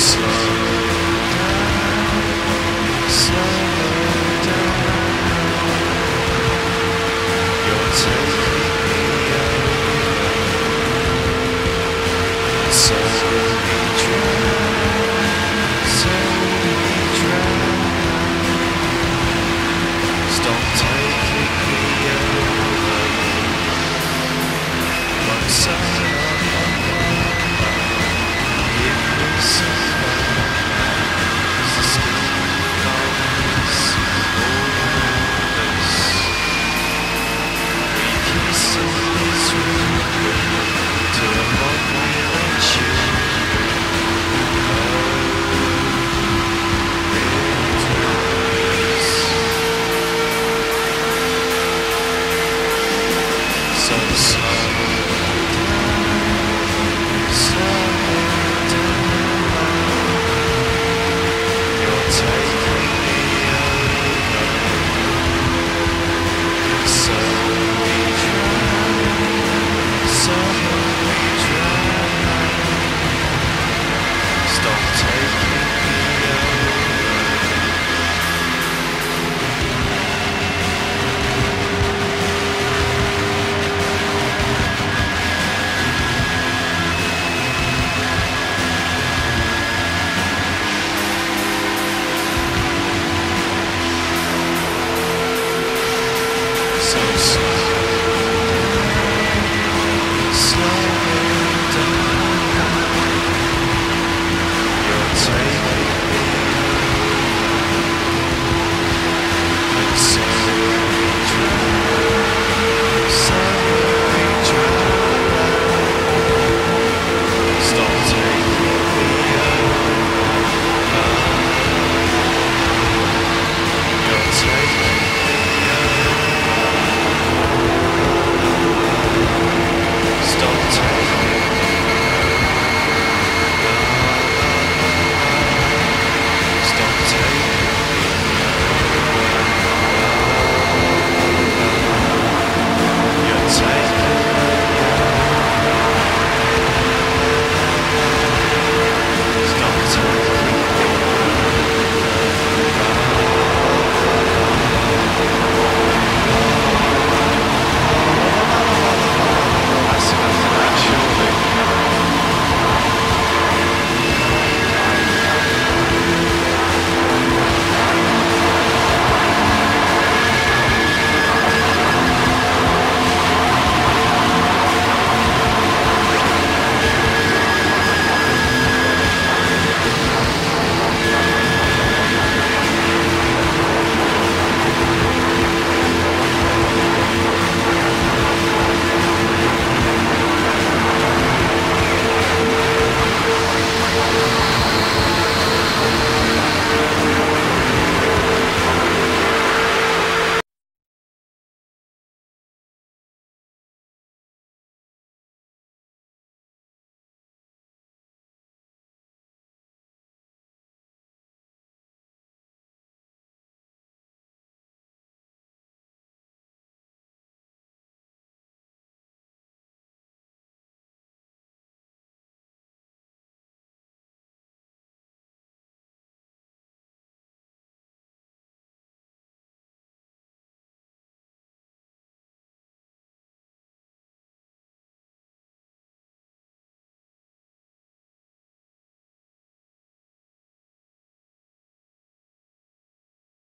so Jesus.